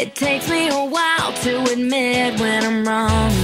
It takes me a while to admit when I'm wrong.